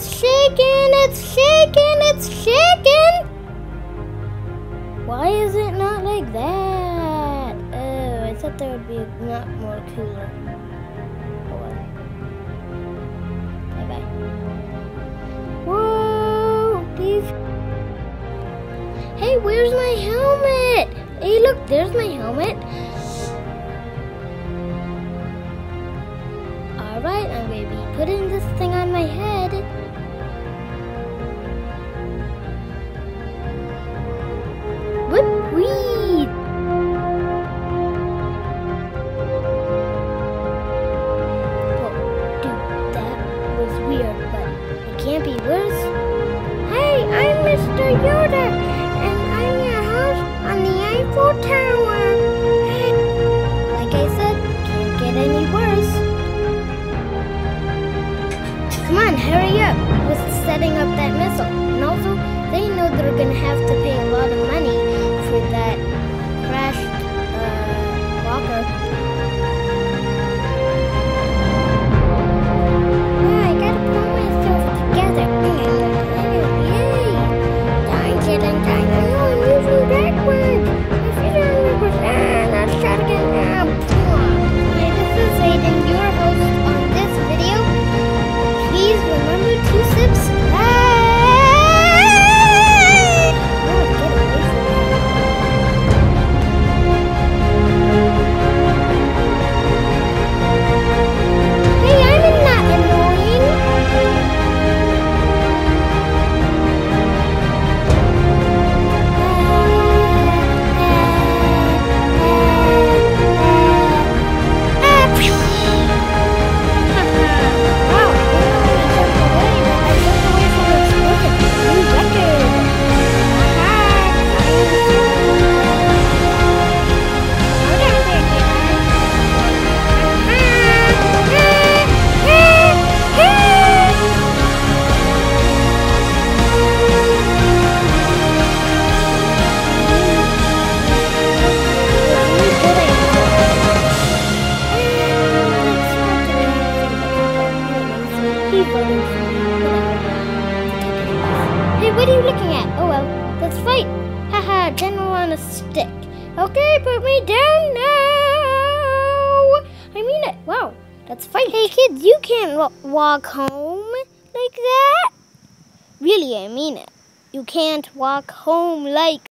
it's shaking, it's shaking, it's shaking. Why is it not like that? Oh, I thought there would be a lot more cooler. Bye bye. Whoa. Hey, where's my helmet? Hey, look, there's my helmet. Alright, I'm gonna be putting this thing on my head. Mr. What are you looking at? Oh well, let's fight. Haha, general on a stick. Okay, put me down now. I mean it. Wow, let's fight. Hey kids, you can't walk home like that. Really, I mean it. You can't walk home like